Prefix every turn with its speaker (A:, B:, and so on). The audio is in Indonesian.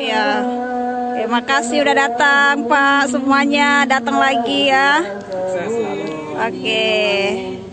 A: Iya. Ya. Terima kasih udah datang Pak semuanya datang lagi ya.
B: oke okay.
A: Oke.